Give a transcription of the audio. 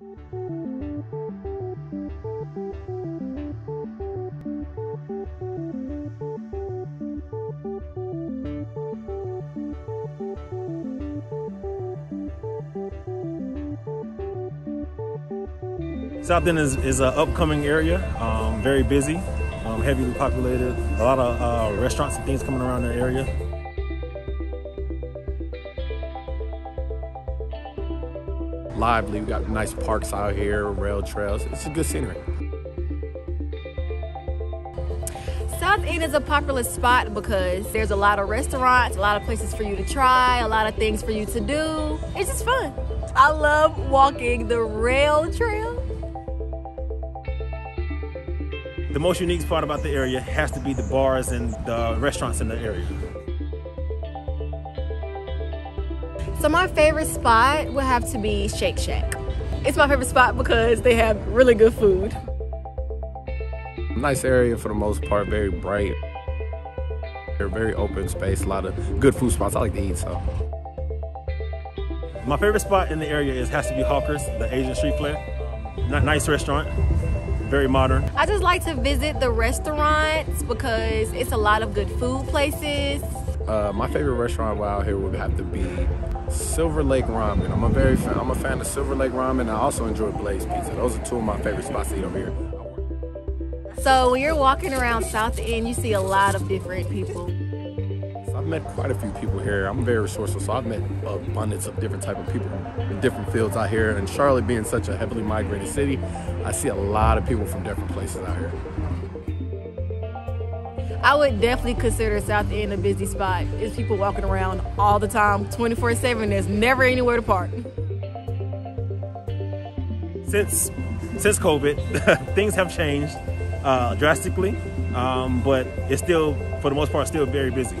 South End is, is an upcoming area, um, very busy, um, heavily populated, a lot of uh, restaurants and things coming around the area. Lively, we got nice parks out here, rail trails. It's a good scenery. South End is a popular spot because there's a lot of restaurants, a lot of places for you to try, a lot of things for you to do. It's just fun. I love walking the rail trail. The most unique part about the area has to be the bars and the restaurants in the area. So my favorite spot would have to be Shake Shack. It's my favorite spot because they have really good food. Nice area for the most part, very bright. They're very open space, a lot of good food spots. I like to eat, so. My favorite spot in the area is has to be Hawkers, the Asian street flair. Nice restaurant, very modern. I just like to visit the restaurants because it's a lot of good food places. Uh, my favorite restaurant out here would have to be Silver Lake Ramen. I'm a very fan, I'm a fan of Silver Lake Ramen. I also enjoy Blaze Pizza. Those are two of my favorite spots to eat over here. So when you're walking around South End, you see a lot of different people. I've met quite a few people here. I'm very resourceful, so I've met abundance of different type of people in different fields out here. And Charlotte being such a heavily migrated city, I see a lot of people from different places out here. I would definitely consider South End a busy spot. There's people walking around all the time, 24-7. There's never anywhere to park. Since since COVID, things have changed uh, drastically, um, but it's still, for the most part, still very busy.